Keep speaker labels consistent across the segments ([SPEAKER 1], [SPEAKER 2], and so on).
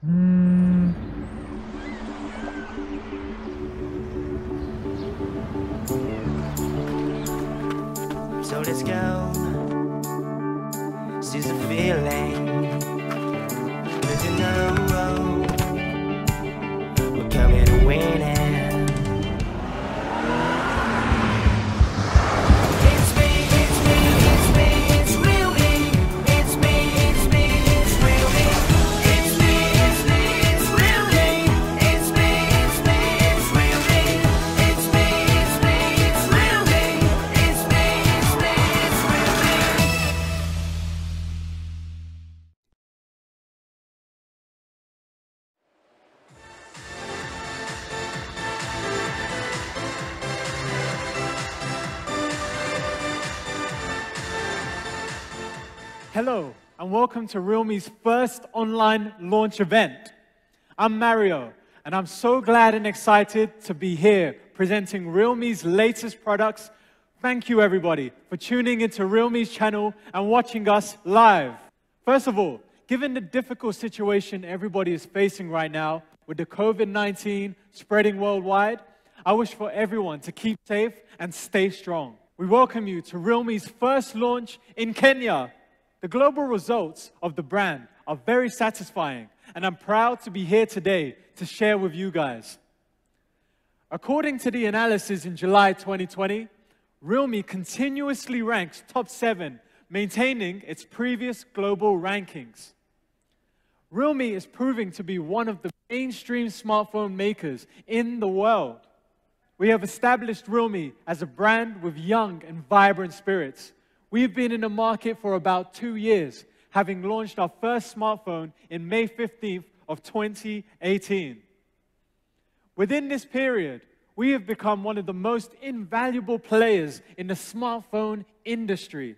[SPEAKER 1] So
[SPEAKER 2] welcome to Realme's first online launch event. I'm Mario, and I'm so glad and excited to be here presenting Realme's latest products. Thank you, everybody, for tuning into Realme's channel and watching us live. First of all, given the difficult situation everybody is facing right now with the COVID 19 spreading worldwide, I wish for everyone to keep safe and stay strong. We welcome you to Realme's first launch in Kenya. The global results of the brand are very satisfying, and I'm proud to be here today to share with you guys. According to the analysis in July 2020, Realme continuously ranks top seven, maintaining its previous global rankings. Realme is proving to be one of the mainstream smartphone makers in the world. We have established Realme as a brand with young and vibrant spirits. We've been in the market for about two years, having launched our first smartphone in May 15th of 2018. Within this period, we have become one of the most invaluable players in the smartphone industry.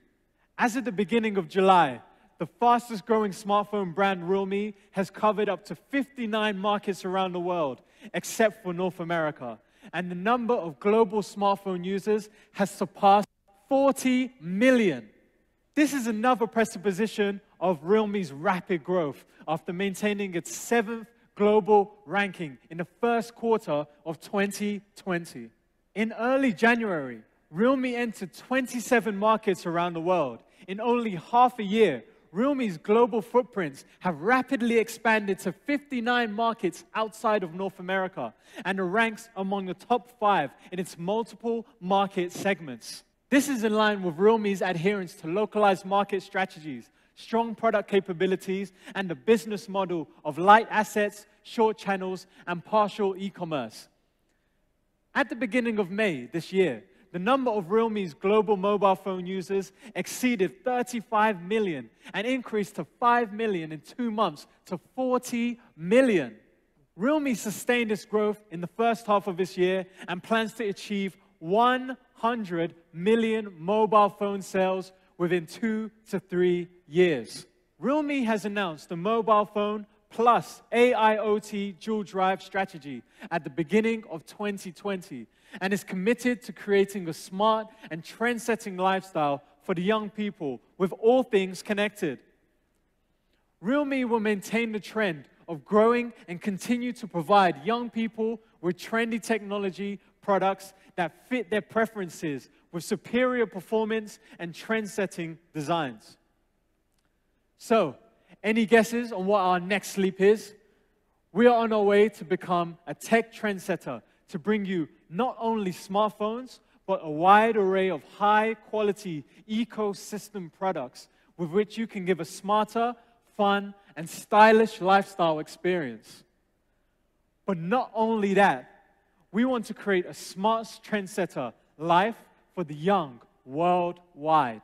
[SPEAKER 2] As of the beginning of July, the fastest growing smartphone brand Realme has covered up to 59 markets around the world, except for North America. And the number of global smartphone users has surpassed 40 million. This is another presupposition of Realme's rapid growth after maintaining its seventh global ranking in the first quarter of 2020. In early January, Realme entered 27 markets around the world. In only half a year, Realme's global footprints have rapidly expanded to 59 markets outside of North America and ranks among the top five in its multiple market segments. This is in line with Realme's adherence to localized market strategies, strong product capabilities, and the business model of light assets, short channels, and partial e commerce. At the beginning of May this year, the number of Realme's global mobile phone users exceeded 35 million and increased to 5 million in two months to 40 million. Realme sustained its growth in the first half of this year and plans to achieve 100 million mobile phone sales within two to three years. Realme has announced the mobile phone plus AIoT dual drive strategy at the beginning of 2020 and is committed to creating a smart and trend setting lifestyle for the young people with all things connected. Realme will maintain the trend of growing and continue to provide young people with trendy technology products that fit their preferences with superior performance and trend setting designs. So, any guesses on what our next leap is? We are on our way to become a tech trendsetter to bring you not only smartphones, but a wide array of high quality ecosystem products with which you can give a smarter, fun, and stylish lifestyle experience. But not only that, we want to create a smart trendsetter life for the young worldwide.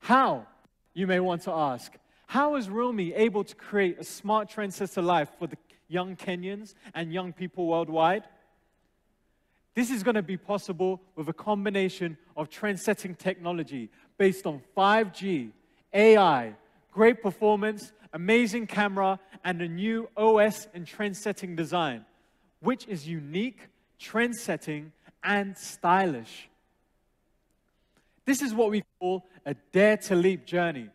[SPEAKER 2] How, you may want to ask, how is Realme able to create a smart trendsetter life for the young Kenyans and young people worldwide? This is going to be possible with a combination of trend-setting technology based on 5G, AI, great performance, amazing camera, and a new OS and trend-setting design, which is unique, trend-setting, and stylish. This is what we call a dare to leap journey.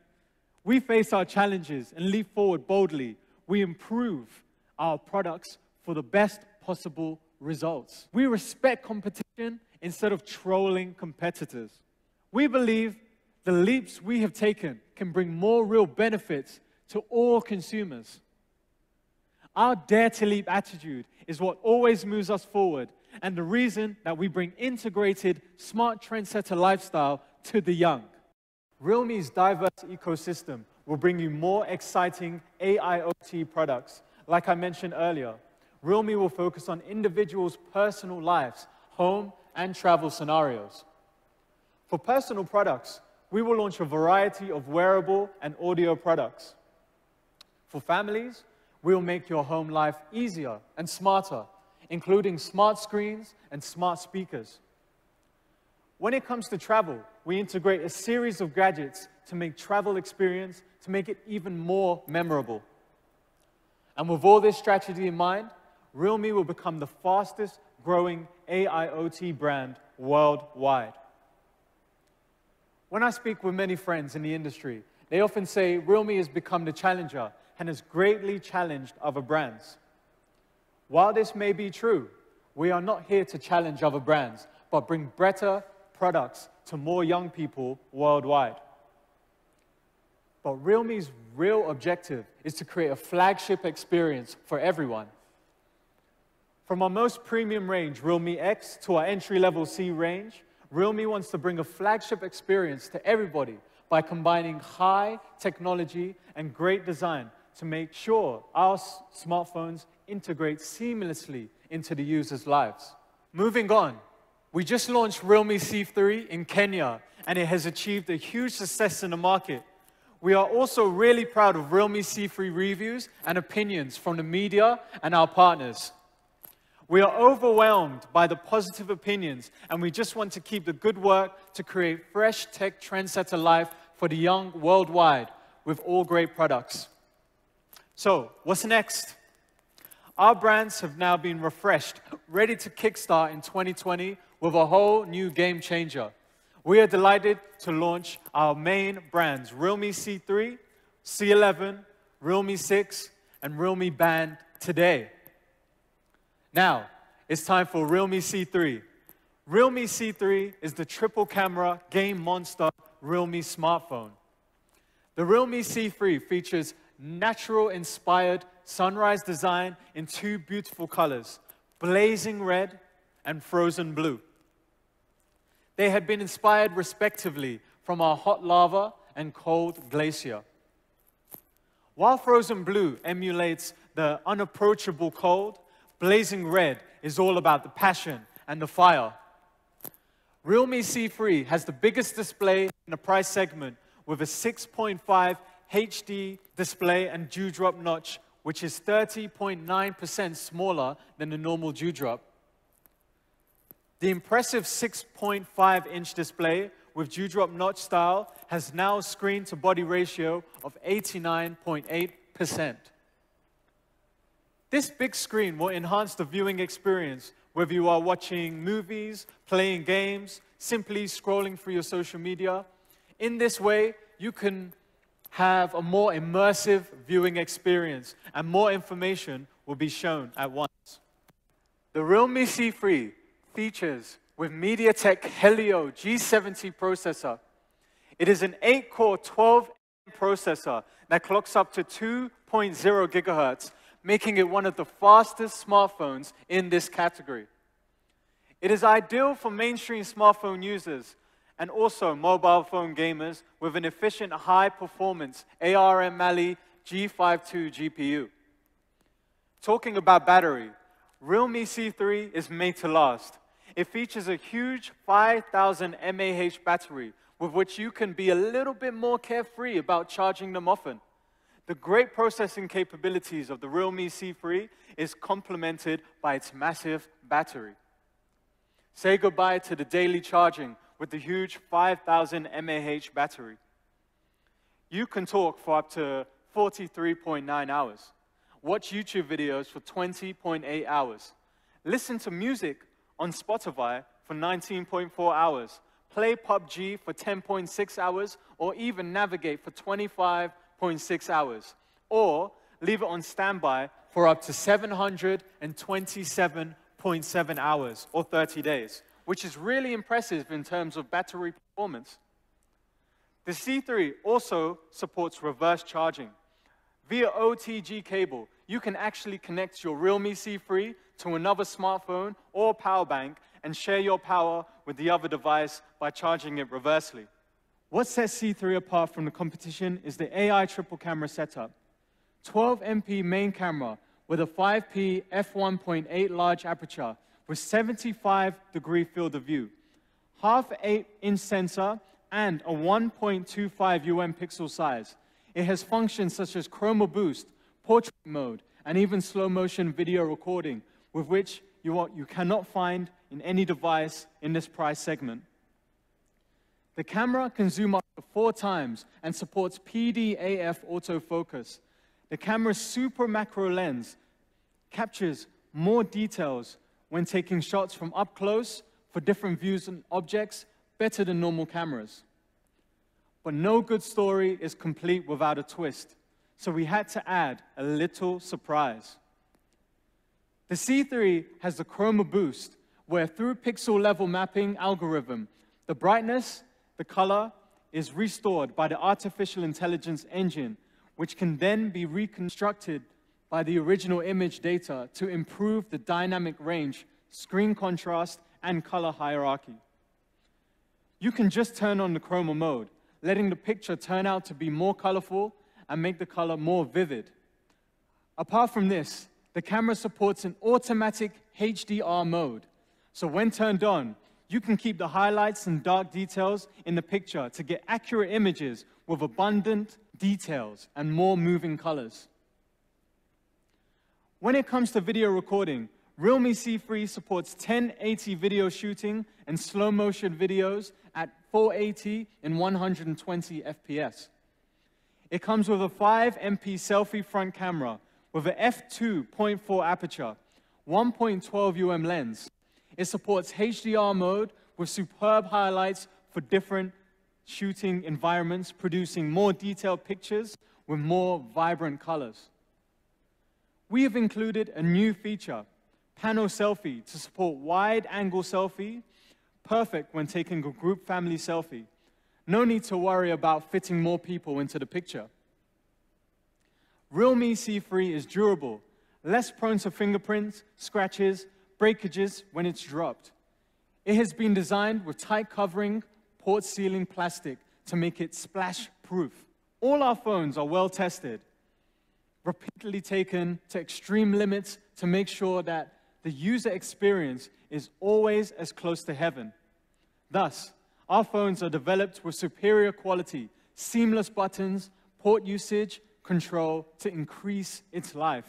[SPEAKER 2] We face our challenges and leap forward boldly we improve our products for the best possible results. We respect competition instead of trolling competitors. We believe the leaps we have taken can bring more real benefits to all consumers. Our dare to leap attitude is what always moves us forward and the reason that we bring integrated smart trendsetter lifestyle to the young. Realme's diverse ecosystem will bring you more exciting AIoT products. Like I mentioned earlier, Realme will focus on individuals' personal lives, home and travel scenarios. For personal products, we will launch a variety of wearable and audio products. For families, we will make your home life easier and smarter, including smart screens and smart speakers. When it comes to travel, we integrate a series of gadgets to make travel experience to make it even more memorable. And with all this strategy in mind, Realme will become the fastest growing AIoT brand worldwide. When I speak with many friends in the industry, they often say Realme has become the challenger and has greatly challenged other brands. While this may be true, we are not here to challenge other brands, but bring better products to more young people worldwide. But Realme's real objective is to create a flagship experience for everyone. From our most premium range, Realme X, to our entry level C range, Realme wants to bring a flagship experience to everybody by combining high technology and great design to make sure our smartphones integrate seamlessly into the users' lives. Moving on, we just launched Realme C3 in Kenya and it has achieved a huge success in the market. We are also really proud of Realme C3 reviews and opinions from the media and our partners. We are overwhelmed by the positive opinions, and we just want to keep the good work to create fresh tech trendsetter life for the young worldwide with all great products. So, what's next? Our brands have now been refreshed, ready to kickstart in 2020 with a whole new game changer. We are delighted to launch our main brands Realme C3, C11, Realme 6, and Realme Band today. Now, it's time for Realme C3. Realme C3 is the triple camera game monster Realme smartphone. The Realme C3 features natural inspired sunrise design in two beautiful colors, blazing red and frozen blue. They had been inspired respectively from our hot lava and cold glacier. While frozen blue emulates the unapproachable cold, blazing red is all about the passion and the fire. Realme C3 has the biggest display in the price segment with a 6.5 HD display and dewdrop notch, which is 30.9% smaller than the normal dewdrop. The impressive 6.5 inch display with dewdrop notch style has now screen to body ratio of 89.8%. This big screen will enhance the viewing experience whether you are watching movies, playing games, simply scrolling through your social media. In this way, you can have a more immersive viewing experience and more information will be shown at once. The Realme C3 features with MediaTek Helio G70 processor. It is an 8-core 12 processor that clocks up to 2.0 gigahertz, making it one of the fastest smartphones in this category. It is ideal for mainstream smartphone users and also mobile phone gamers with an efficient high performance ARM Mali G52 GPU. Talking about battery, Realme C3 is made to last. It features a huge 5000 mAh battery with which you can be a little bit more carefree about charging them often. The great processing capabilities of the Realme C3 is complemented by its massive battery. Say goodbye to the daily charging with the huge 5000 mAh battery. You can talk for up to 43.9 hours. Watch YouTube videos for 20.8 hours. Listen to music on Spotify for 19.4 hours. Play PUBG for 10.6 hours, or even navigate for 25.6 hours. Or leave it on standby for up to 727.7 hours or 30 days, which is really impressive in terms of battery performance. The C3 also supports reverse charging. Via OTG cable, you can actually connect your Realme C3 to another smartphone or power bank and share your power with the other device by charging it reversely. What sets C3 apart from the competition is the AI triple camera setup. 12 MP main camera with a 5P f1.8 large aperture with 75 degree field of view, half 8 inch sensor, and a 1.25 UM pixel size. It has functions such as chroma boost, portrait mode, and even slow motion video recording, with which you, are, you cannot find in any device in this price segment. The camera can zoom up to four times and supports PDAF autofocus. The camera's super macro lens captures more details when taking shots from up close for different views and objects better than normal cameras. But no good story is complete without a twist, so we had to add a little surprise. The C3 has the chroma boost, where through pixel level mapping algorithm, the brightness, the color is restored by the artificial intelligence engine, which can then be reconstructed by the original image data to improve the dynamic range, screen contrast, and color hierarchy. You can just turn on the chroma mode, letting the picture turn out to be more colorful and make the color more vivid. Apart from this, the camera supports an automatic HDR mode. So when turned on, you can keep the highlights and dark details in the picture to get accurate images with abundant details and more moving colors. When it comes to video recording, Realme C3 supports 1080 video shooting and slow motion videos at 480 and 120 FPS. It comes with a 5 MP selfie front camera with an f2.4 aperture, 1.12 UM lens. It supports HDR mode with superb highlights for different shooting environments, producing more detailed pictures with more vibrant colors. We have included a new feature, Pano Selfie, to support wide angle selfie, perfect when taking a group family selfie. No need to worry about fitting more people into the picture. Realme C3 is durable, less prone to fingerprints, scratches, breakages when it's dropped. It has been designed with tight covering, port sealing plastic to make it splash proof. All our phones are well tested, repeatedly taken to extreme limits to make sure that the user experience is always as close to heaven. Thus, our phones are developed with superior quality, seamless buttons, port usage, control to increase its life.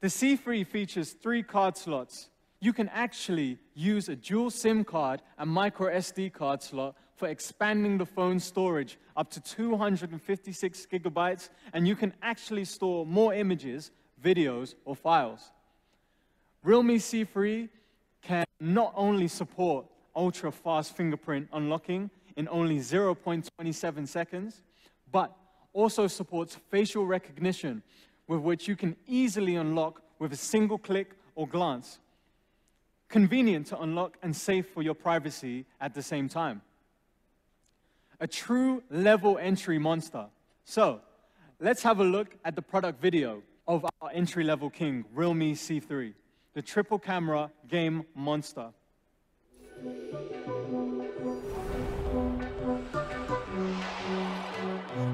[SPEAKER 2] The C3 features three card slots. You can actually use a dual SIM card and micro SD card slot for expanding the phone storage up to 256 gigabytes, and you can actually store more images, videos, or files. Realme C3 can not only support ultra fast fingerprint unlocking in only 0.27 seconds, but also supports facial recognition, with which you can easily unlock with a single click or glance. Convenient to unlock and safe for your privacy at the same time. A true level entry monster. So, let's have a look at the product video of our entry level king, Realme C3, the triple camera game monster.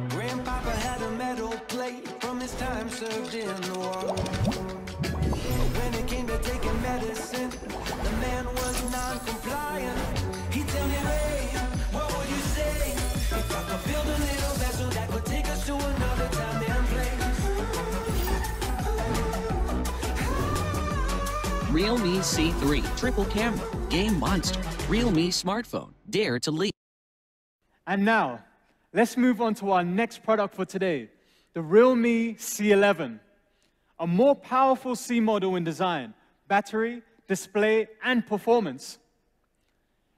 [SPEAKER 1] Grandpapa had a metal plate from his time served in the war. When it came to taking
[SPEAKER 3] Realme C3 triple camera game monster. Realme smartphone. Dare to leap.
[SPEAKER 2] And now, let's move on to our next product for today, the Realme C11. A more powerful C model in design, battery, display, and performance.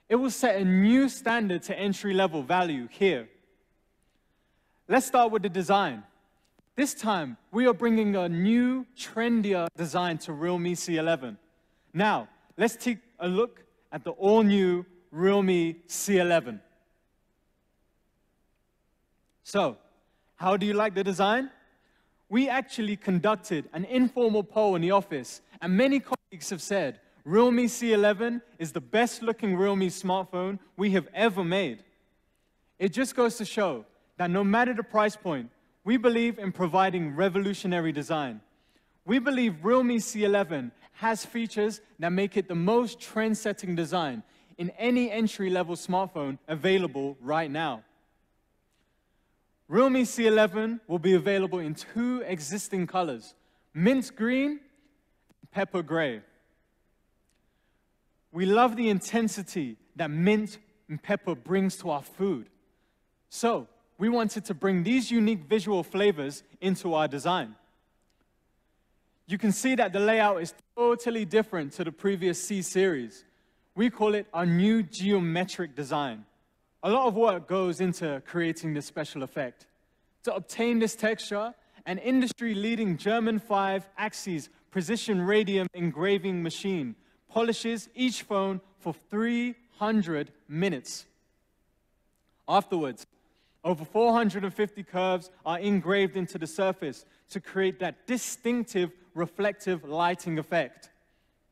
[SPEAKER 2] It will set a new standard to entry level value here. Let's start with the design. This time, we are bringing a new, trendier design to Realme C11. Now, let's take a look at the all-new Realme C11. So, how do you like the design? We actually conducted an informal poll in the office, and many colleagues have said Realme C11 is the best looking Realme smartphone we have ever made. It just goes to show that no matter the price point, we believe in providing revolutionary design. We believe Realme C11 has features that make it the most trend setting design in any entry level smartphone available right now. Realme C11 will be available in two existing colors mint green and pepper gray. We love the intensity that mint and pepper brings to our food. So, we wanted to bring these unique visual flavors into our design. You can see that the layout is totally different to the previous C series. We call it our new geometric design. A lot of work goes into creating this special effect. To obtain this texture, an industry-leading German 5 Axis precision radium engraving machine polishes each phone for 300 minutes. Afterwards, over 450 curves are engraved into the surface to create that distinctive reflective lighting effect.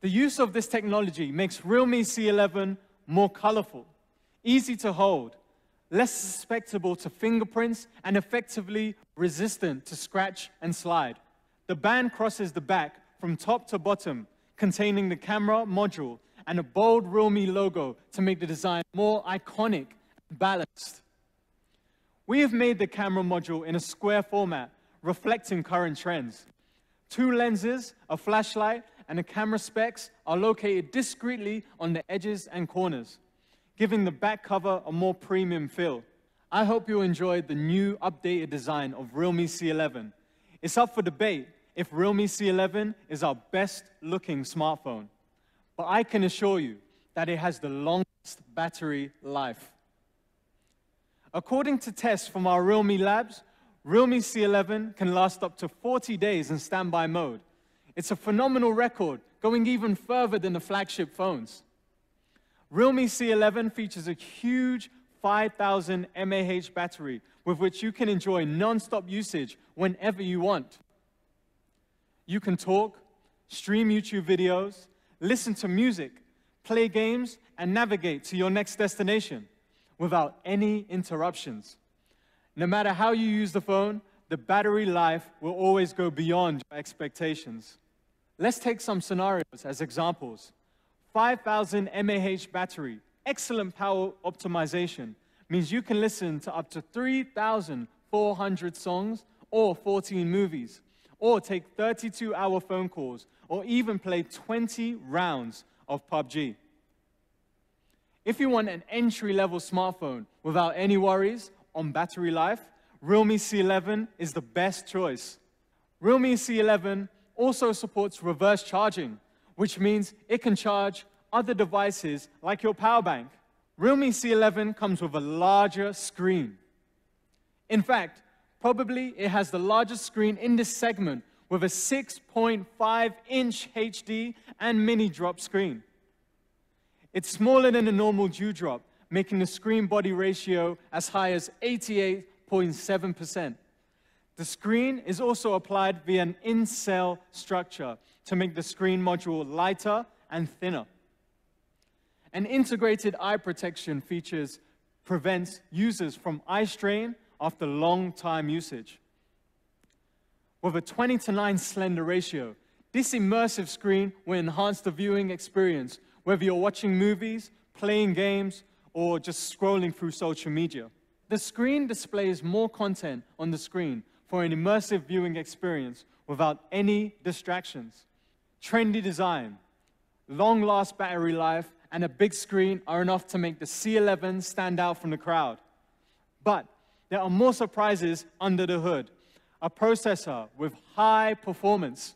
[SPEAKER 2] The use of this technology makes Realme C11 more colorful, easy to hold, less susceptible to fingerprints, and effectively resistant to scratch and slide. The band crosses the back from top to bottom, containing the camera module and a bold Realme logo to make the design more iconic and balanced. We have made the camera module in a square format, reflecting current trends. Two lenses, a flashlight, and the camera specs are located discreetly on the edges and corners, giving the back cover a more premium feel. I hope you enjoyed the new updated design of Realme C11. It's up for debate if Realme C11 is our best looking smartphone, but I can assure you that it has the longest battery life. According to tests from our Realme labs, Realme C11 can last up to 40 days in standby mode. It's a phenomenal record, going even further than the flagship phones. Realme C11 features a huge 5000 mAh battery with which you can enjoy non-stop usage whenever you want. You can talk, stream YouTube videos, listen to music, play games, and navigate to your next destination without any interruptions. No matter how you use the phone, the battery life will always go beyond your expectations. Let's take some scenarios as examples. 5000 mAh battery, excellent power optimization, means you can listen to up to 3,400 songs or 14 movies, or take 32 hour phone calls, or even play 20 rounds of PUBG. If you want an entry level smartphone without any worries on battery life, Realme C11 is the best choice. Realme C11 also supports reverse charging, which means it can charge other devices like your power bank. Realme C11 comes with a larger screen. In fact, probably it has the largest screen in this segment with a 6.5 inch HD and mini drop screen. It's smaller than a normal dewdrop, making the screen body ratio as high as 88.7%. The screen is also applied via an in-cell structure to make the screen module lighter and thinner. An integrated eye protection features prevents users from eye strain after long time usage. With a 20 to 9 slender ratio, this immersive screen will enhance the viewing experience, whether you're watching movies, playing games, or just scrolling through social media. The screen displays more content on the screen for an immersive viewing experience without any distractions. Trendy design, long last battery life, and a big screen are enough to make the C11 stand out from the crowd. But there are more surprises under the hood. A processor with high performance.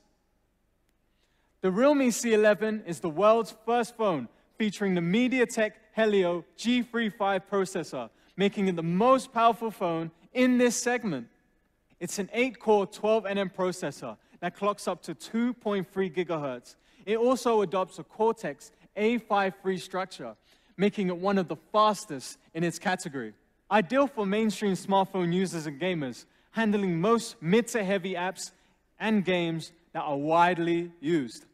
[SPEAKER 2] The Realme C11 is the world's first phone featuring the MediaTek Helio G35 processor, making it the most powerful phone in this segment. It's an 8 core 12nm processor that clocks up to 2.3 gigahertz. It also adopts a Cortex A53 structure, making it one of the fastest in its category. Ideal for mainstream smartphone users and gamers, handling most mid to heavy apps and games that are widely used.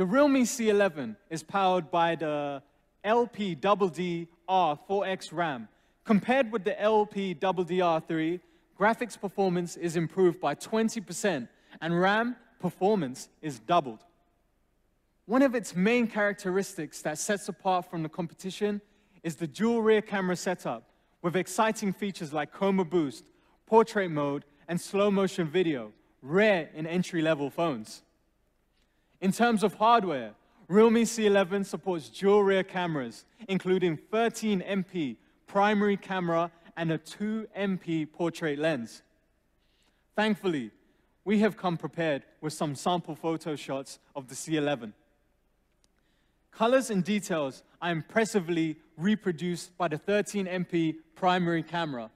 [SPEAKER 2] The Realme C11 is powered by the LPDDR4X RAM. Compared with the LPDDR3, graphics performance is improved by 20% and RAM performance is doubled. One of its main characteristics that sets apart from the competition is the dual rear camera setup with exciting features like chroma boost, portrait mode, and slow motion video, rare in entry level phones. In terms of hardware, Realme C11 supports dual rear cameras, including 13 MP primary camera and a 2 MP portrait lens. Thankfully, we have come prepared with some sample photo shots of the C11. Colors and details are impressively reproduced by the 13 MP primary camera.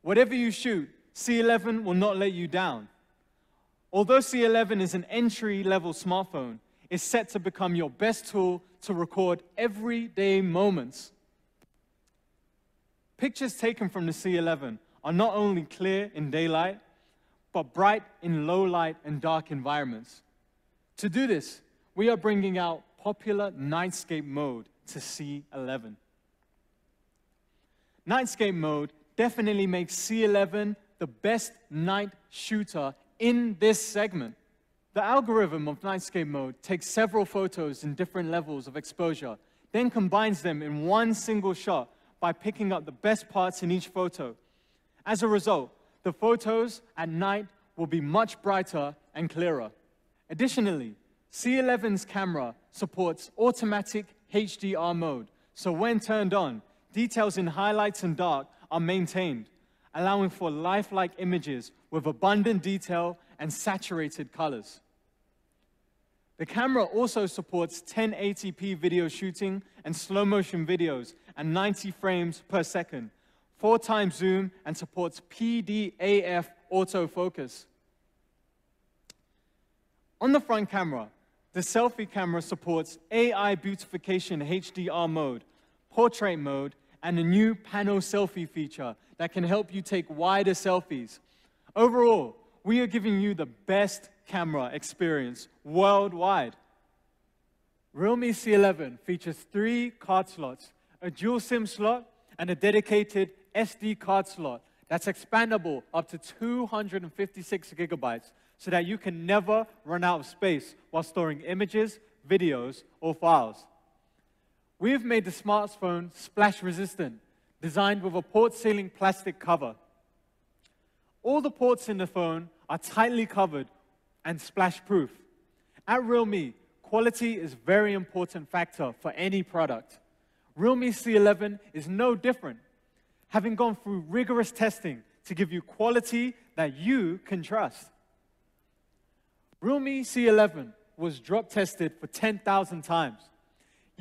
[SPEAKER 2] Whatever you shoot, C11 will not let you down. Although C11 is an entry level smartphone, it's set to become your best tool to record everyday moments. Pictures taken from the C11 are not only clear in daylight, but bright in low light and dark environments. To do this, we are bringing out popular Nightscape mode to C11. Nightscape mode definitely makes C11 the best night shooter in this segment. The algorithm of Nightscape mode takes several photos in different levels of exposure, then combines them in one single shot by picking up the best parts in each photo. As a result, the photos at night will be much brighter and clearer. Additionally, C11's camera supports automatic HDR mode, so when turned on, details in highlights and dark are maintained, allowing for lifelike images with abundant detail and saturated colors. The camera also supports 1080p video shooting and slow motion videos at 90 frames per second, four times zoom, and supports PDAF autofocus. On the front camera, the selfie camera supports AI beautification HDR mode, portrait mode, and a new panel selfie feature that can help you take wider selfies. Overall, we are giving you the best camera experience worldwide. Realme C11 features three card slots, a dual SIM slot, and a dedicated SD card slot that's expandable up to 256 gigabytes so that you can never run out of space while storing images, videos, or files. We've made the smartphone splash resistant, designed with a port sealing plastic cover. All the ports in the phone are tightly covered and splash proof. At Realme, quality is a very important factor for any product. Realme C11 is no different, having gone through rigorous testing to give you quality that you can trust. Realme C11 was drop tested for 10,000 times.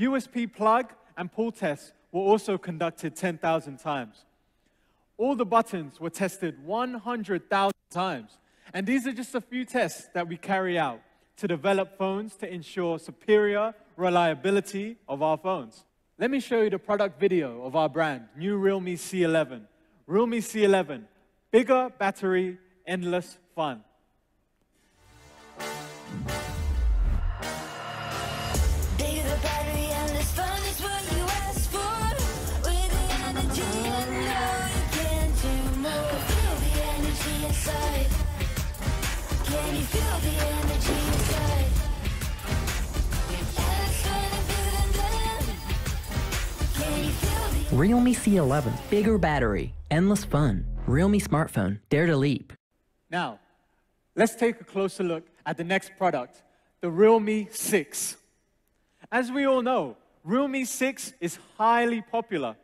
[SPEAKER 2] USB plug and pull tests were also conducted 10,000 times. All the buttons were tested 100,000 times. And these are just a few tests that we carry out to develop phones to ensure superior reliability of our phones. Let me show you the product video of our brand, new Realme C11. Realme C11, bigger battery, endless fun.
[SPEAKER 4] Realme C11, bigger battery, endless fun. Realme smartphone, dare to leap.
[SPEAKER 2] Now, let's take a closer look at the next product, the Realme 6. As we all know, Realme 6 is highly popular.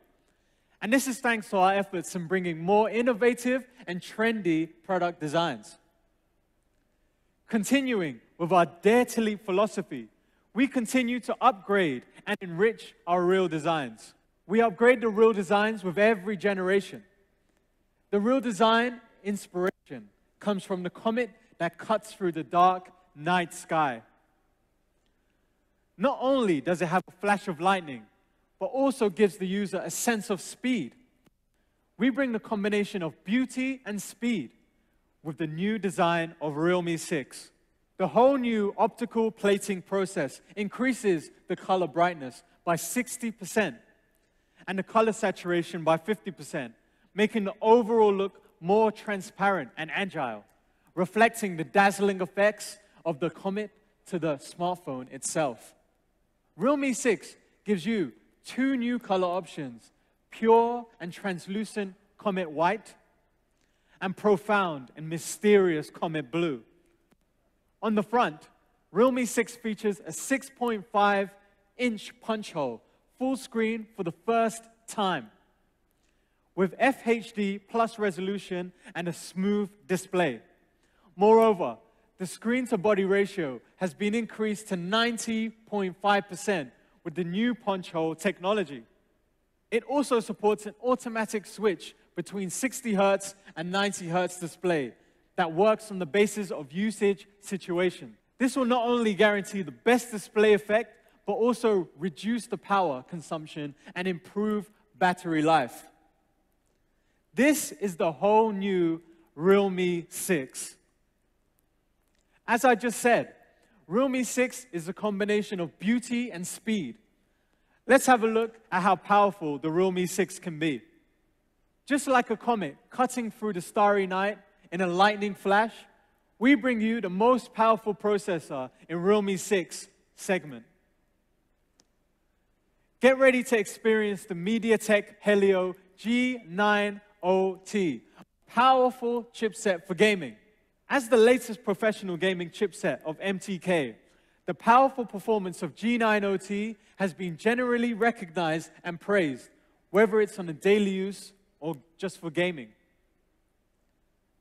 [SPEAKER 2] And this is thanks to our efforts in bringing more innovative and trendy product designs. Continuing with our Dare to Leap philosophy, we continue to upgrade and enrich our real designs. We upgrade the real designs with every generation. The real design inspiration comes from the comet that cuts through the dark night sky. Not only does it have a flash of lightning, but also gives the user a sense of speed. We bring the combination of beauty and speed with the new design of Realme 6. The whole new optical plating process increases the color brightness by 60% and the color saturation by 50%, making the overall look more transparent and agile, reflecting the dazzling effects of the Comet to the smartphone itself. Realme 6 gives you two new color options pure and translucent Comet White, and profound and mysterious Comet Blue. On the front, Realme 6 features a 6.5 inch punch hole, full screen for the first time, with FHD plus resolution and a smooth display. Moreover, the screen to body ratio has been increased to 90.5% with the new punch hole technology. It also supports an automatic switch between 60 Hz and 90 Hz display that works on the basis of usage situation. This will not only guarantee the best display effect, but also reduce the power consumption and improve battery life. This is the whole new Realme 6. As I just said, Realme 6 is a combination of beauty and speed. Let's have a look at how powerful the Realme 6 can be. Just like a comet cutting through the starry night in a lightning flash, we bring you the most powerful processor in Realme 6 segment. Get ready to experience the MediaTek Helio G90T, a powerful chipset for gaming. As the latest professional gaming chipset of MTK, the powerful performance of G90T has been generally recognized and praised, whether it's on a daily use or just for gaming.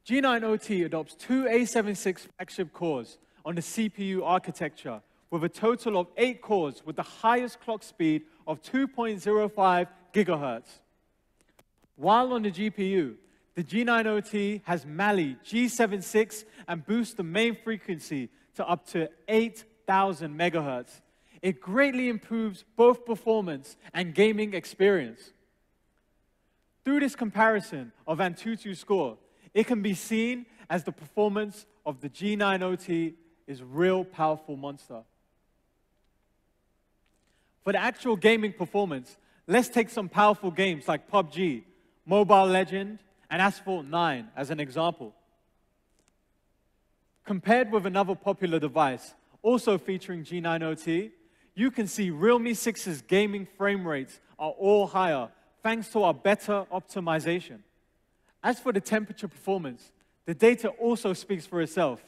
[SPEAKER 2] G90T adopts two A76 flagship cores on the CPU architecture with a total of eight cores with the highest clock speed of 2.05 gigahertz. While on the GPU, the G90T has Mali G76 and boosts the main frequency to up to 8,000 megahertz. It greatly improves both performance and gaming experience. Through this comparison of Antutu score, it can be seen as the performance of the G90T is real powerful monster. For the actual gaming performance, let's take some powerful games like PUBG, Mobile Legend, and Asphalt 9 as an example. Compared with another popular device, also featuring G90T, you can see Realme 6's gaming frame rates are all higher thanks to our better optimization. As for the temperature performance, the data also speaks for itself.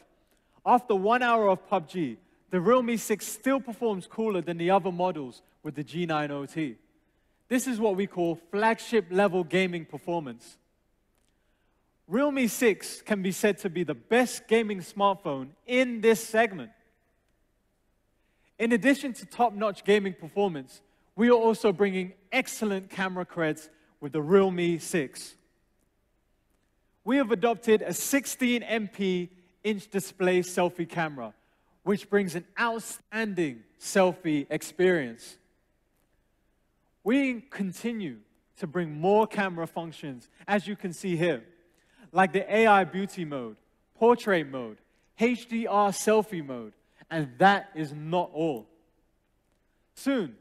[SPEAKER 2] After one hour of PUBG, the Realme 6 still performs cooler than the other models with the G90T. This is what we call flagship level gaming performance. Realme 6 can be said to be the best gaming smartphone in this segment. In addition to top notch gaming performance, we are also bringing excellent camera creds with the Realme 6. We have adopted a 16 MP inch display selfie camera, which brings an outstanding selfie experience. We continue to bring more camera functions, as you can see here, like the AI beauty mode, portrait mode, HDR selfie mode, and that is not all. Soon,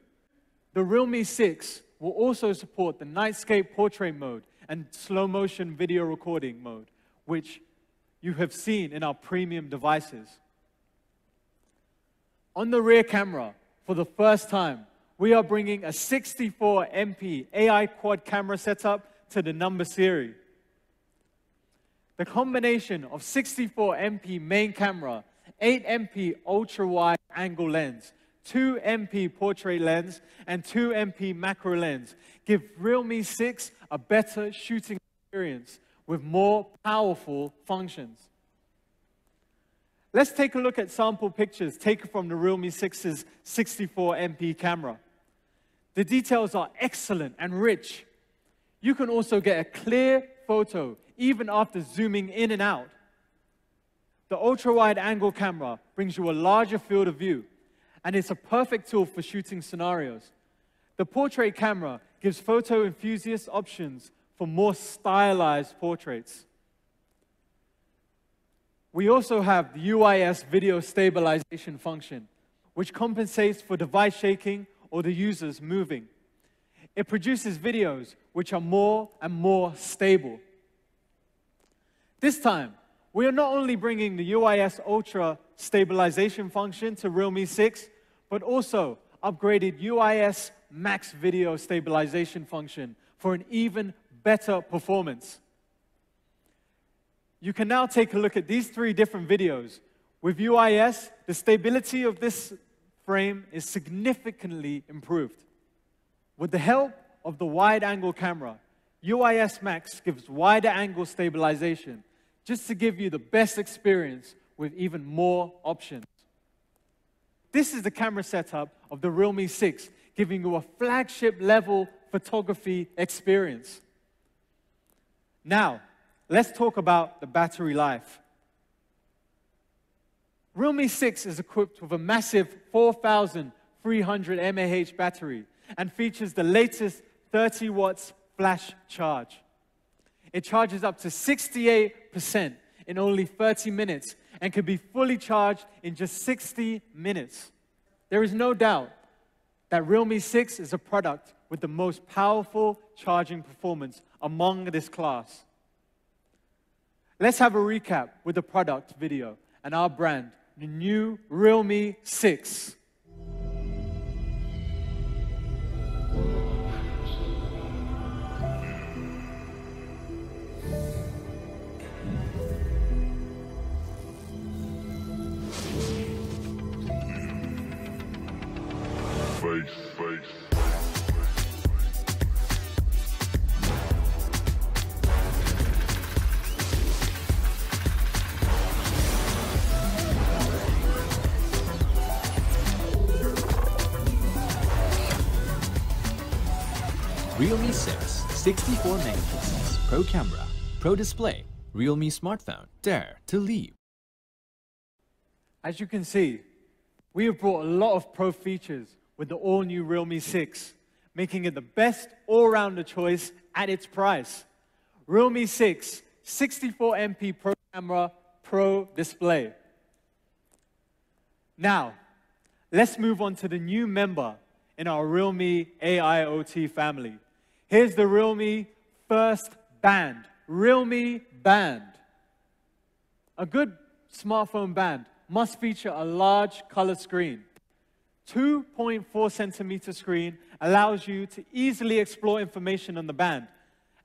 [SPEAKER 2] the Realme 6 will also support the Nightscape portrait mode and slow motion video recording mode, which you have seen in our premium devices. On the rear camera, for the first time, we are bringing a 64 MP AI quad camera setup to the number series. The combination of 64 MP main camera, 8 MP ultra wide angle lens, 2 MP portrait lens, and 2 MP macro lens give Realme 6 a better shooting experience with more powerful functions. Let's take a look at sample pictures taken from the Realme 6's 64 MP camera. The details are excellent and rich. You can also get a clear photo even after zooming in and out. The ultra wide angle camera brings you a larger field of view, and it's a perfect tool for shooting scenarios. The portrait camera gives photo enthusiasts options for more stylized portraits. We also have the UIS video stabilization function, which compensates for device shaking or the user's moving. It produces videos which are more and more stable. This time, we are not only bringing the UIS Ultra stabilization function to Realme 6, but also upgraded UIS Max video stabilization function for an even better performance. You can now take a look at these three different videos. With UIS, the stability of this frame is significantly improved. With the help of the wide angle camera, UIS Max gives wider angle stabilization just to give you the best experience with even more options. This is the camera setup of the Realme 6, giving you a flagship level photography experience. Now, let's talk about the battery life. Realme 6 is equipped with a massive 4,300 mAh battery and features the latest 30 watts flash charge. It charges up to 68% in only 30 minutes and can be fully charged in just 60 minutes. There is no doubt that Realme 6 is a product with the most powerful charging performance among this class. Let's have a recap with the product video and our brand, the new Realme 6.
[SPEAKER 5] Realme 6, 64 megapixels, Pro camera, Pro display, Realme smartphone, dare to leap.
[SPEAKER 2] As you can see, we have brought a lot of pro features with the all new Realme 6, making it the best all rounder choice at its price. Realme 6 64MP Pro camera, Pro display. Now, let's move on to the new member in our Realme AIoT family. Here's the Realme first band, Realme Band. A good smartphone band must feature a large color screen. 2.4 centimeter screen allows you to easily explore information on the band,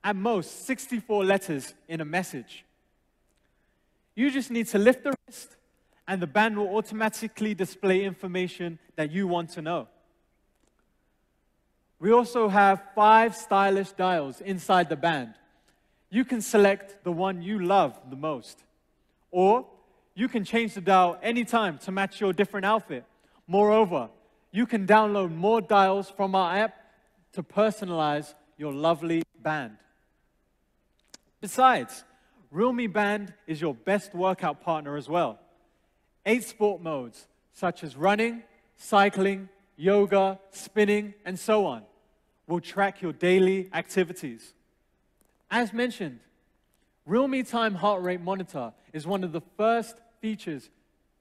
[SPEAKER 2] at most 64 letters in a message. You just need to lift the wrist, and the band will automatically display information that you want to know. We also have five stylish dials inside the band. You can select the one you love the most, or you can change the dial anytime to match your different outfit. Moreover, you can download more dials from our app to personalize your lovely band. Besides, Realme Band is your best workout partner as well. Eight sport modes, such as running, cycling, yoga, spinning, and so on, will track your daily activities. As mentioned, Real-time Heart Rate Monitor is one of the first features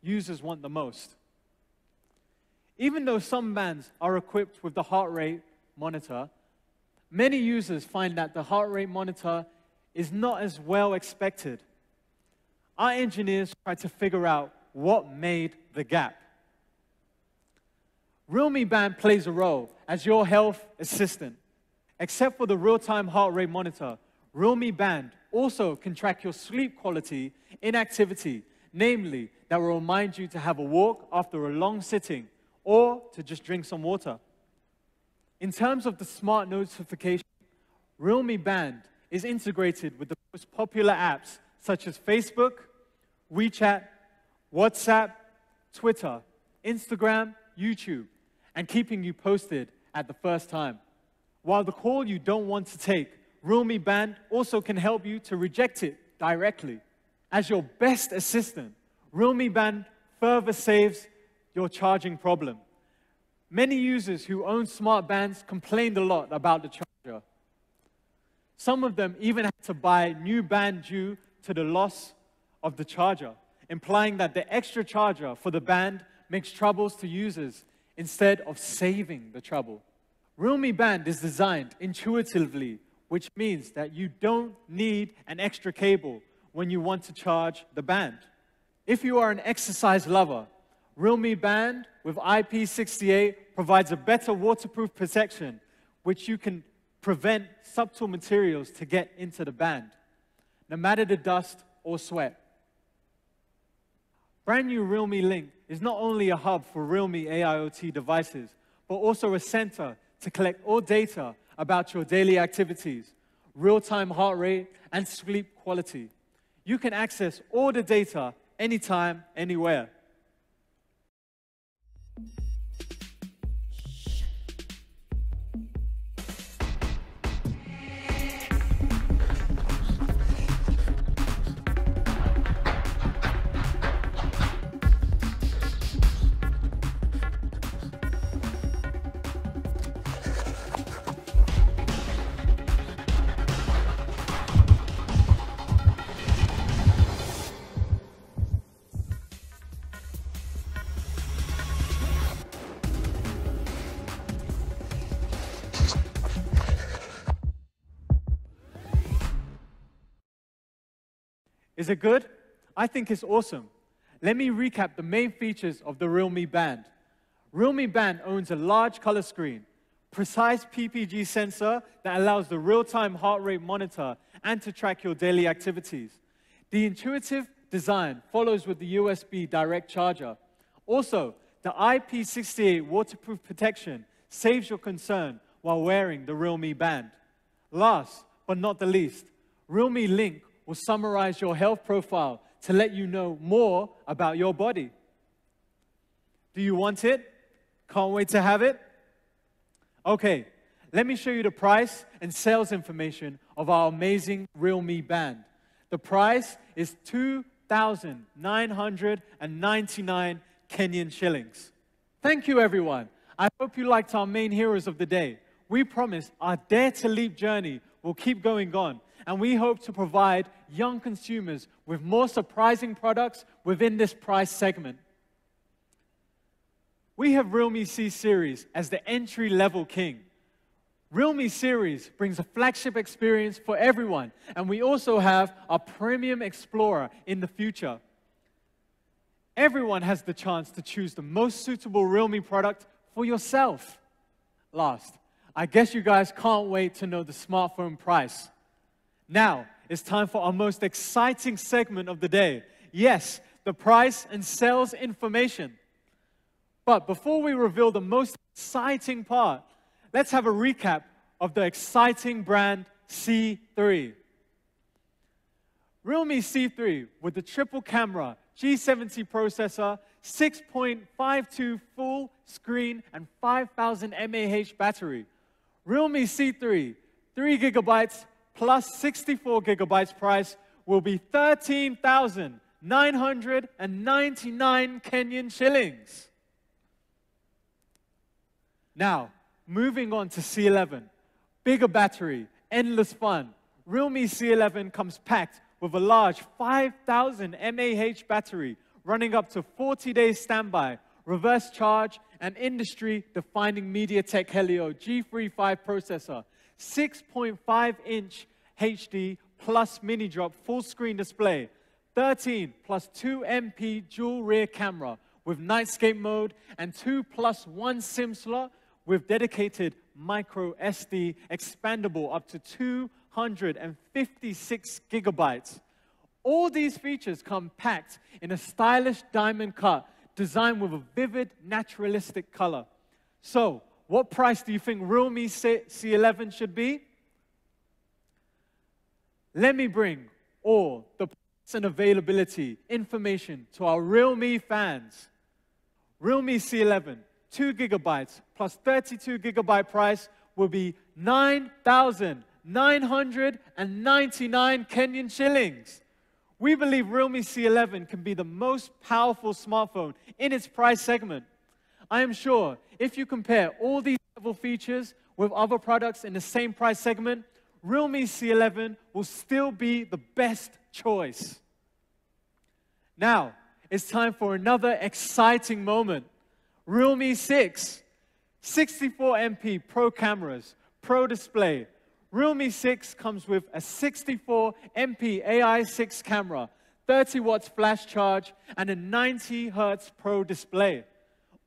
[SPEAKER 2] users want the most. Even though some bands are equipped with the heart rate monitor, many users find that the heart rate monitor is not as well expected. Our engineers tried to figure out what made the gap. Realme Band plays a role as your health assistant. Except for the real-time heart rate monitor, Realme Band also can track your sleep quality in activity, namely that will remind you to have a walk after a long sitting or to just drink some water. In terms of the smart notification, Realme Band is integrated with the most popular apps such as Facebook, WeChat, WhatsApp, Twitter, Instagram, YouTube, and keeping you posted at the first time. While the call you don't want to take Realme Band also can help you to reject it directly. As your best assistant, Realme Band further saves your charging problem. Many users who own smart bands complained a lot about the charger. Some of them even had to buy new band due to the loss of the charger, implying that the extra charger for the band makes troubles to users instead of saving the trouble. Realme Band is designed intuitively, which means that you don't need an extra cable when you want to charge the band. If you are an exercise lover, Realme Band with IP68 provides a better waterproof protection, which you can prevent subtle materials to get into the band, no matter the dust or sweat. Brand new Realme Link is not only a hub for Realme AIoT devices, but also a center to collect all data about your daily activities, real-time heart rate, and sleep quality. You can access all the data anytime, anywhere. Is it good? I think it's awesome. Let me recap the main features of the Realme Band. Realme Band owns a large color screen, precise PPG sensor that allows the real-time heart rate monitor and to track your daily activities. The intuitive design follows with the USB direct charger. Also, the IP68 waterproof protection saves your concern while wearing the Realme Band. Last but not the least, Realme Link will summarize your health profile to let you know more about your body. Do you want it? Can't wait to have it? Okay, let me show you the price and sales information of our amazing Realme band. The price is 2,999 Kenyan shillings. Thank you, everyone. I hope you liked our main heroes of the day. We promise our Dare to Leap journey will keep going on, and we hope to provide young consumers with more surprising products within this price segment. We have Realme C Series as the entry level king. Realme Series brings a flagship experience for everyone, and we also have a premium Explorer in the future. Everyone has the chance to choose the most suitable Realme product for yourself. Last, I guess you guys can't wait to know the smartphone price. Now, it's time for our most exciting segment of the day. Yes, the price and sales information. But before we reveal the most exciting part, let's have a recap of the exciting brand C3. Realme C3 with the triple camera, G70 processor, 6.52 full screen, and 5000 mAh battery. Realme C3, 3 gigabytes plus 64 gigabytes price will be 13,999 Kenyan shillings. Now, moving on to C11. Bigger battery, endless fun. Realme C11 comes packed with a large 5000 mAh battery running up to 40 days standby, reverse charge, and industry defining MediaTek Helio G35 processor, 6.5 inch HD plus mini drop full screen display, 13 plus 2 MP dual rear camera with nightscape mode, and 2 plus 1 SIM slot with dedicated micro SD expandable up to 256 gigabytes. All these features come packed in a stylish diamond cut designed with a vivid naturalistic color. So, what price do you think Realme C- C11 should be? Let me bring all the price and availability information to our Realme fans. Realme C11, 2 gigabytes plus 32 gigabyte price will be 9,999 Kenyan shillings. We believe Realme C11 can be the most powerful smartphone in its price segment. I am sure if you compare all these level features with other products in the same price segment, Realme C11 will still be the best choice. Now, it's time for another exciting moment. Realme 6, 64 MP Pro cameras, Pro display. Realme 6 comes with a 64 MP AI6 camera, 30 watts flash charge, and a 90 hertz Pro display.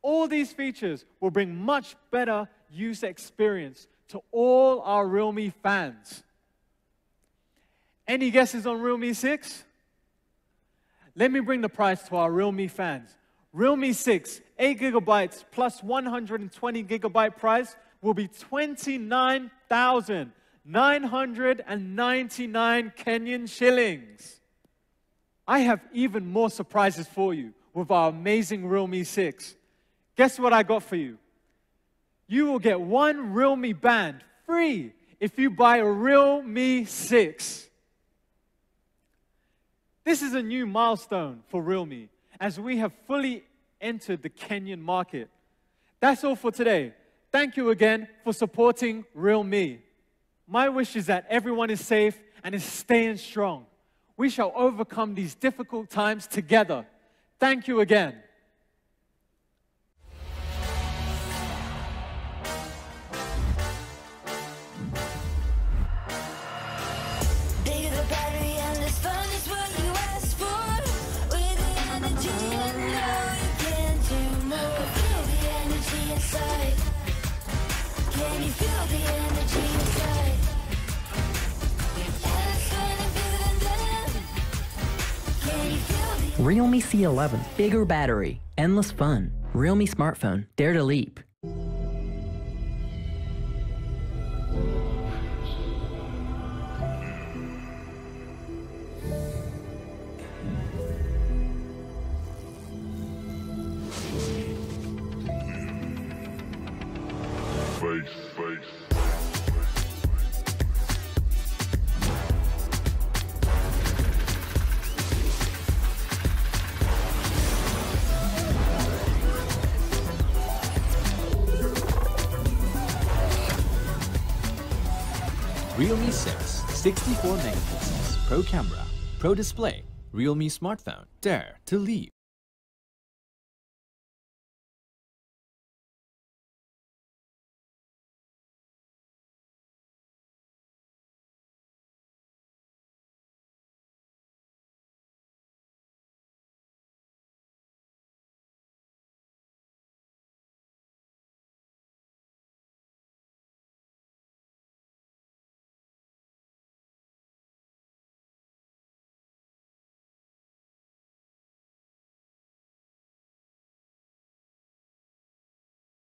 [SPEAKER 2] All these features will bring much better user experience to all our Realme fans. Any guesses on Realme 6? Let me bring the price to our Realme fans. Realme 6, 8 gigabytes plus 120 gigabyte price will be 29,999 Kenyan shillings. I have even more surprises for you with our amazing Realme 6. Guess what I got for you? You will get one Realme band free if you buy a Realme 6. This is a new milestone for Realme as we have fully entered the Kenyan market. That's all for today. Thank you again for supporting Realme. My wish is that everyone is safe and is staying strong. We shall overcome these difficult times together. Thank you again.
[SPEAKER 4] Realme C11. Bigger battery. Endless fun. Realme smartphone. Dare to leap.
[SPEAKER 5] Pro display, Realme smartphone, dare to leap.